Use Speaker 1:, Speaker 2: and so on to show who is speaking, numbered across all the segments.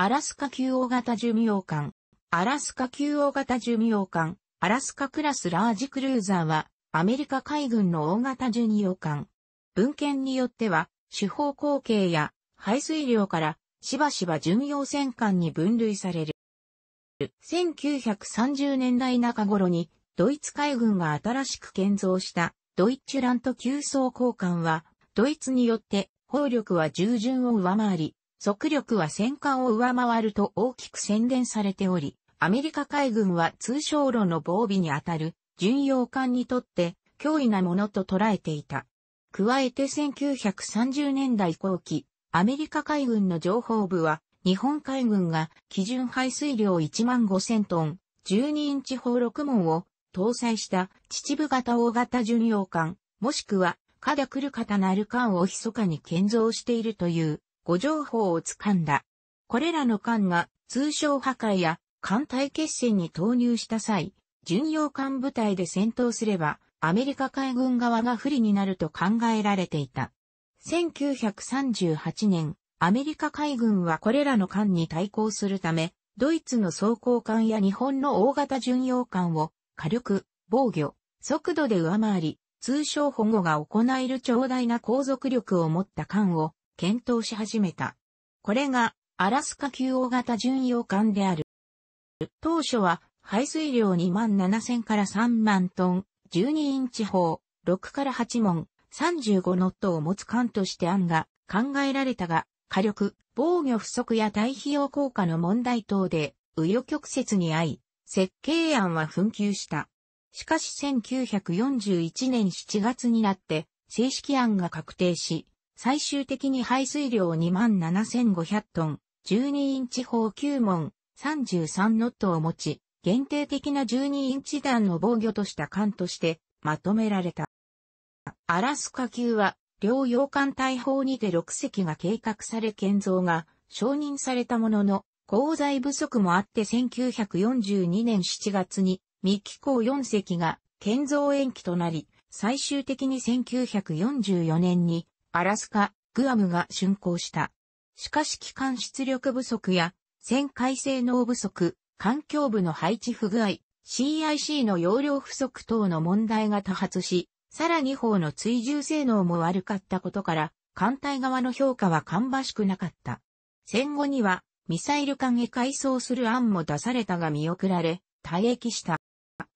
Speaker 1: アラスカ級大型寿命艦。アラスカ級大型寿命艦。アラスカクラスラージクルーザーは、アメリカ海軍の大型巡洋艦。文献によっては、主砲口径や排水量からしばしば巡洋戦艦に分類される。1930年代中頃に、ドイツ海軍が新しく建造したドイッチュラント急走航艦は、ドイツによって砲力は従順を上回り、速力は戦艦を上回ると大きく宣伝されており、アメリカ海軍は通商路の防備にあたる巡洋艦にとって脅威なものと捉えていた。加えて1930年代後期、アメリカ海軍の情報部は、日本海軍が基準排水量1万5000トン、12インチ砲6門を搭載した秩父型大型巡洋艦、もしくは、カダクルカタなる艦を密かに建造しているという誤情報を掴んだ。これらの艦が通商破壊や艦隊決戦に投入した際、巡洋艦部隊で戦闘すれば、アメリカ海軍側が不利になると考えられていた。1938年、アメリカ海軍はこれらの艦に対抗するため、ドイツの装甲艦や日本の大型巡洋艦を火力、防御、速度で上回り、通商保護が行える長大な航続力を持った艦を検討し始めた。これがアラスカ級大型巡洋艦である。当初は排水量2万7000から3万トン、12インチ砲、6から8門、35ノットを持つ艦として案が考えられたが、火力、防御不足や対費用効果の問題等で、紆余曲折に合い、設計案は紛糾した。しかし1941年7月になって正式案が確定し、最終的に排水量27,500トン、12インチ砲9門、33ノットを持ち、限定的な12インチ弾の防御とした艦としてまとめられた。アラスカ級は、両洋艦大砲にて6隻が計画され建造が承認されたものの、鋼材不足もあって1942年7月に未機構4隻が建造延期となり、最終的に1944年にアラスカ、グアムが竣工した。しかし機関出力不足や、旋回性能不足、環境部の配置不具合、CIC の容量不足等の問題が多発し、さらに砲の追従性能も悪かったことから、艦隊側の評価は芳しくなかった。戦後には、ミサイル艦へ改装する案も出されたが見送られ、退役した。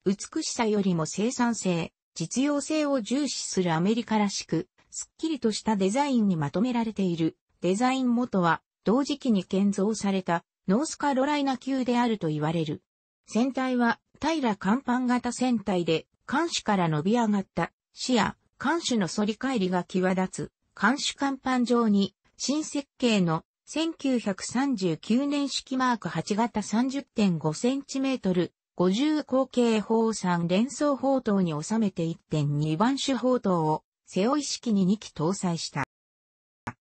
Speaker 1: 美しさよりも生産性、実用性を重視するアメリカらしく、すっきりとしたデザインにまとめられている。デザイン元は、同時期に建造された、ノースカロライナ級であると言われる。船体は、平甲板型船体で、艦首から伸び上がった視野、艦首の反り返りが際立つ、艦首甲板上に、新設計の1939年式マーク8型30.5センチメートル、50口径砲3連装砲塔に収めて1.2番手砲塔を背負い式に2機搭載した。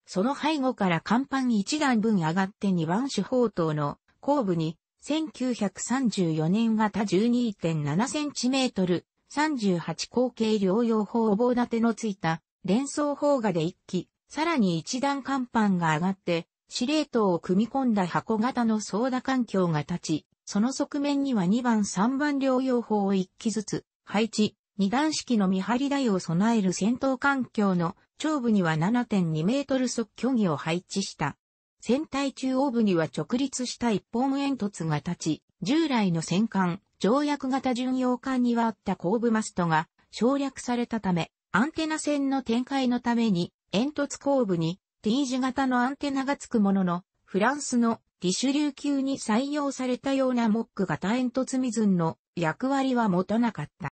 Speaker 1: その背後から甲板1段分上がって2番手砲塔の後部に1934年型12.7センチメートル38口径両用砲棒立てのついた連装砲画で1機、さらに1段甲板が上がって司令塔を組み込んだ箱型の操舵環境が立ち、その側面には2番3番両用砲を1機ずつ配置、二段式の見張り台を備える戦闘環境の頂部には7.2メートル側距儀を配置した。船体中央部には直立した一本煙突が立ち、従来の戦艦、条約型巡洋艦にはあった後部マストが省略されたため、アンテナ線の展開のために、煙突後部に T 字型のアンテナがつくものの、フランスのリシュリュー級に採用されたようなモック型煙突ミズンの役割は持たなかった。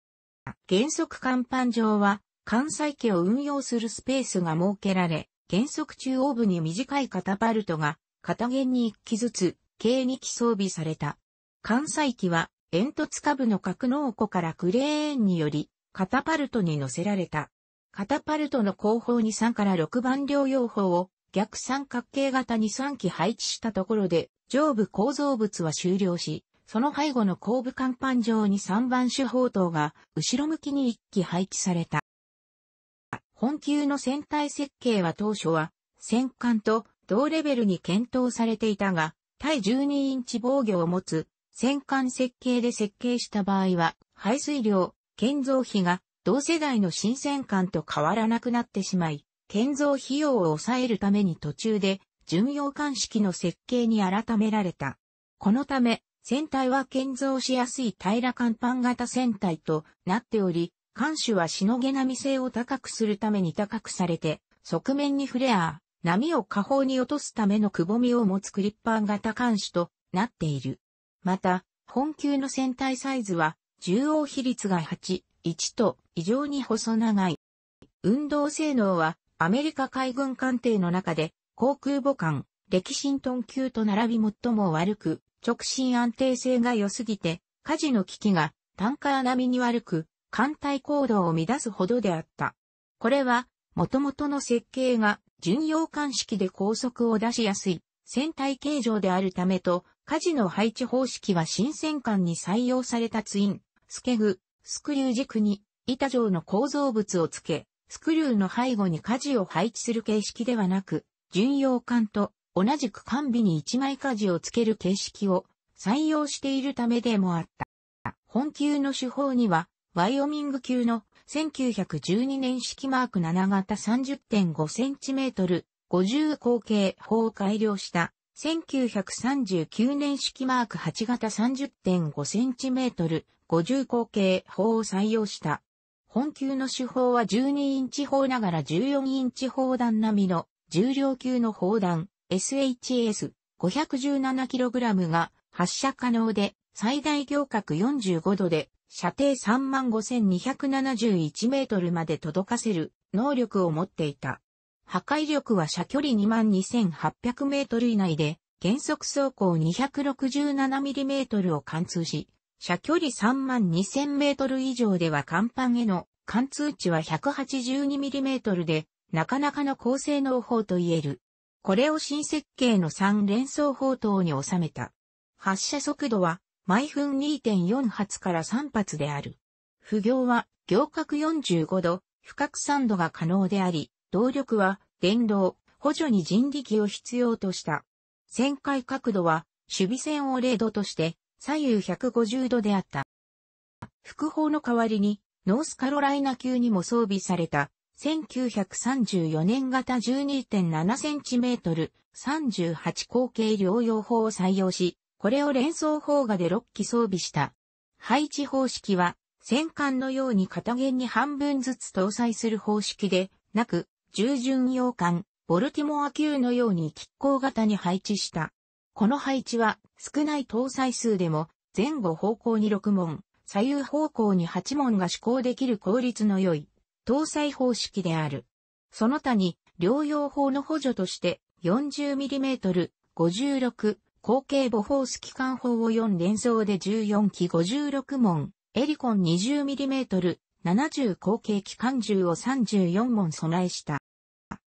Speaker 1: 原則甲板上は、関西機を運用するスペースが設けられ、原則中央部に短いカタパルトが、片弦に1機ずつ、計2機装備された。関西機は、煙突下部の格納庫からクレーンにより、カタパルトに乗せられた。カタパルトの後方に3から6番両用砲を逆三角形型に3機配置したところで、上部構造物は終了し、その背後の後部甲板上に3番手砲塔が後ろ向きに1機配置された。本級の船体設計は当初は戦艦と同レベルに検討されていたが、対12インチ防御を持つ戦艦設計で設計した場合は、排水量、建造費が同世代の新戦艦と変わらなくなってしまい、建造費用を抑えるために途中で巡洋艦式の設計に改められた。このため、船体は建造しやすい平ら甲板型船体となっており、艦首はしのげ波性を高くするために高くされて、側面にフレア、波を下方に落とすためのくぼみを持つクリッパー型艦首となっている。また、本級の船体サイズは、重央比率が8、1と異常に細長い。運動性能は、アメリカ海軍艦艇の中で、航空母艦、レキシントン級と並び最も悪く、直進安定性が良すぎて、火事の危機がタンカー並みに悪く、艦隊行動を乱すほどであった。これは、元々の設計が巡洋艦式で高速を出しやすい船体形状であるためと、火事の配置方式は新戦艦に採用されたツイン、スケグ、スクリュー軸に板状の構造物をつけ、スクリューの背後に舵を配置する形式ではなく、巡洋艦と同じく艦尾に一枚舵をつける形式を採用しているためでもあった。本級の手法には、ワイオミング級の1912年式マーク7型 30.5cm 50口径砲を改良した1939年式マーク8型 30.5cm 50口径砲を採用した。本級の手法は12インチ砲ながら14インチ砲弾並みの重量級の砲弾 SHS517kg が発射可能で最大行角45度で射程35,271メートルまで届かせる能力を持っていた。破壊力は射距離22,800メートル以内で原則走行 267mm を貫通し、射距離32,000メートル以上では甲板への貫通値は 182mm で、なかなかの高性能砲と言える。これを新設計の3連装砲塔に収めた。発射速度は毎分2.4発から3発である。不行は行角45度、深く3度が可能であり、動力は電動、補助に人力を必要とした。旋回角度は守備線を0度として左右150度であった。副砲の代わりに、ノースカロライナ級にも装備された、1934年型 12.7cm、38口径両用砲を採用し、これを連装砲画で6機装備した。配置方式は、戦艦のように片弦に半分ずつ搭載する方式で、なく、従順洋艦、ボルティモア級のように拮抗型に配置した。この配置は少ない搭載数でも前後方向に6門、左右方向に8門が試行できる効率の良い搭載方式である。その他に両用砲の補助として 40mm、56、後継母砲ス機関砲を4連装で14機56門、エリコン 20mm、70後継機関銃を34門備えした。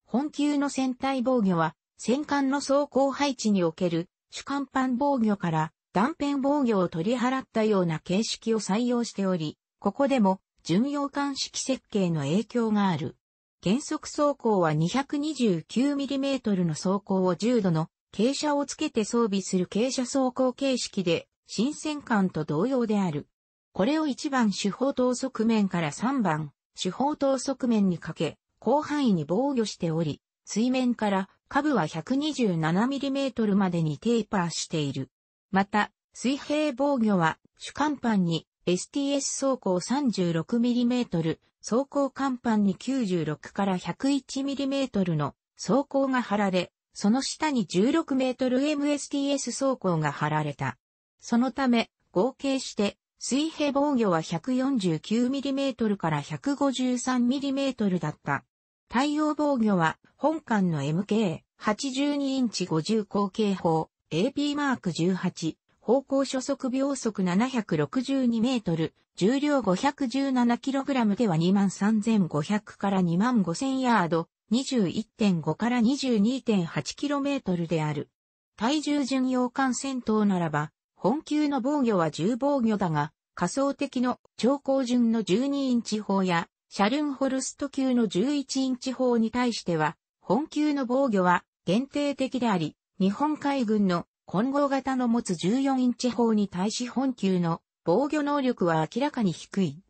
Speaker 1: 本級の船体防御は戦艦の装甲配置における主艦板防御から断片防御を取り払ったような形式を採用しており、ここでも巡洋艦式設計の影響がある。原則装甲は 229mm の装甲を10度の傾斜をつけて装備する傾斜装甲形式で、新戦艦と同様である。これを1番主砲塔側面から3番主砲塔側面にかけ、広範囲に防御しており、水面から下部は 127mm までにテーパーしている。また、水平防御は主艦板に STS 走行 36mm、走行艦板に96から 101mm の走行が貼られ、その下に 16MMSTS 走行が貼られた。そのため、合計して水平防御は 149mm から 153mm だった。太陽防御は本艦の MK82 インチ50口径砲 AP マーク18方向初速秒速762メートル、重量 517kg では23,500から25,000ヤード、21.5から 22.8km である。体重巡洋艦戦闘ならば、本級の防御は重防御だが、仮想的の超高順の12インチ砲やシャルンホルスト級の11インチ砲に対しては、本級の防御は限定的であり、日本海軍の混合型の持つ14インチ砲に対し本級の防御能力は明らかに低い。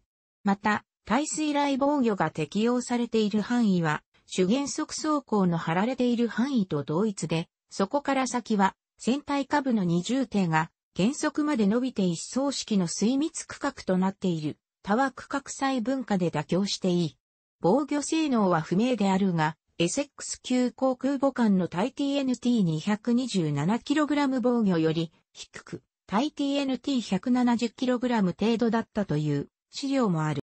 Speaker 1: また、耐水雷防御が適用されている範囲は、主原則走行の貼られている範囲と同一で、そこから先は、船体下部の二重艇が、原則まで伸びて一層式の水密区画となっている、多枠区画細分化で妥協していい。防御性能は不明であるが、SX 級航空母艦の対 TNT227kg 防御より低く、対 TNT170kg 程度だったという資料もある。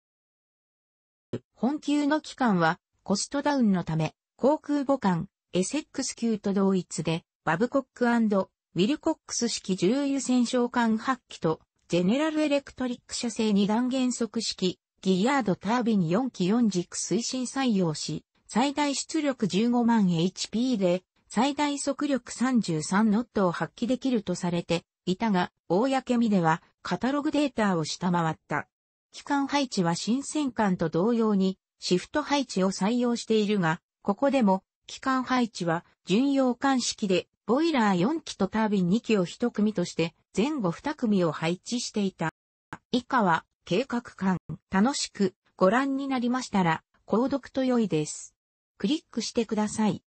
Speaker 1: 本級の機関はコストダウンのため航空母艦 SX 級と同一でバブコックウィルコックス式重油戦召喚8機とジェネラルエレクトリック社製2段原則式ギヤードタービン4機4軸推進採用し最大出力15万 HP で最大速力33ノットを発揮できるとされていたが、公見ではカタログデータを下回った。機関配置は新戦艦と同様にシフト配置を採用しているが、ここでも機関配置は巡洋艦式でボイラー4機とタービン2機を1組として前後2組を配置していた。以下は計画艦楽しくご覧になりましたら購読と良いです。クリックしてください。